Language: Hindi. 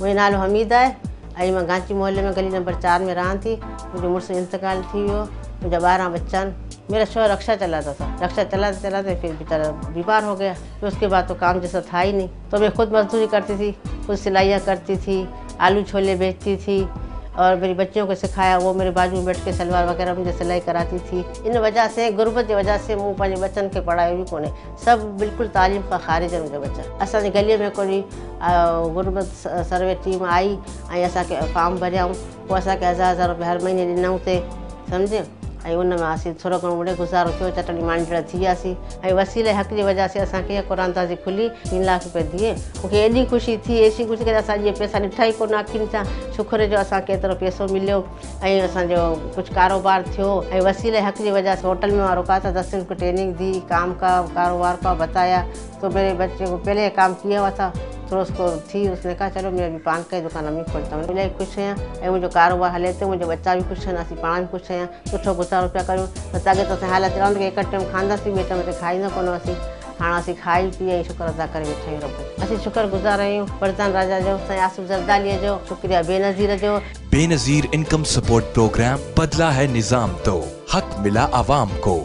मुंहिंजो नालो हमीद है। अभी मैं गांची मोहल्ले में गली नंबर चार में रहा थी। मुंहिंजो मुड़ुसु इंतकाल थी वियो मुझे बारह बच्चा मेरा शोहर रक्षा चलाता था। रक्षा चलाते चलाते फिर बेचारा बीमार हो गया। फिर उसके बाद तो काम जैसा था ही नहीं। तो मैं खुद मजदूरी करती थी, खुद सिलाइयाँ करती थी, आलू छोले बेचती थी। और मेरी बच्चियों को सिखाया, वो मेरे बाजू में बैठ के सलवार वगैरह मुझे सिलाई कराती थी। इन वजह से, गुर्बत की वजह से मूं पंहिंजे बच्चन खे पढ़ायो भी कोन्हे सभु बिल्कुलु तालीम का ख़ारिज है मुंहिंजा बच्चा असांजे गलीअ में कोई गुर्बत सर्वे टीम आई ऐं फॉर्म वो पोइ असांखे हज़ार हज़ार रुपये हर महीने ॾिनऊं ते सम्झे? ऐं उन में असीं थोरो घणो मिड़े गुज़ारो चटणी थी ऐं वसीले हक़ जी वजह से असांखे इहा क़ुर ताज़ी खुली, तीन लाख रुपए दिए। मूंखे एॾी ख़ुशी थी, एसी ख़ुशी करे असां पैसा ॾिठा ई कोन अखियुनि सां, शुक्र जो असांखे एतिरो पैसो असांजो कुझु कारोबार ऐं वसीले हक़ जी वजह से होटल में रुका था, दस दिन को ट्रेनिंग दी, काम का, कारोबार का बताया तो मेरे बच्चे को पहले काम किया हुआ था। थोड़ा उसको थी, उसने कहा, चलो, मैं अभी पान की दुकान अभी खोलता हूँ। इलाही ख़ुशि आहियाँ ऐं मुंहिंजो कारोबार हले थो मुंहिंजा बच्चा बि ख़ुशि आहिनि असीं पाण बि ख़ुशि आहियाँ सुठो गुज़ारो पिया करियूं न त त हालत रहंदो की हिकु टाइम टाइम ते खाईंदा कोन हुआसीं हाणे असीं खाई पी ऐं शुक्र अदा करे वेठा आहियूं रब असीं शुक्र गुज़ार आहियूं वरदान राजा जो साईं आसिफ जरदालीअ जो, शुक्रिया बेनज़ीर जो। बेनजीर इनकम सपोर्ट प्रोग्राम बदला है निज़ाम तो हक मिला आवाम को।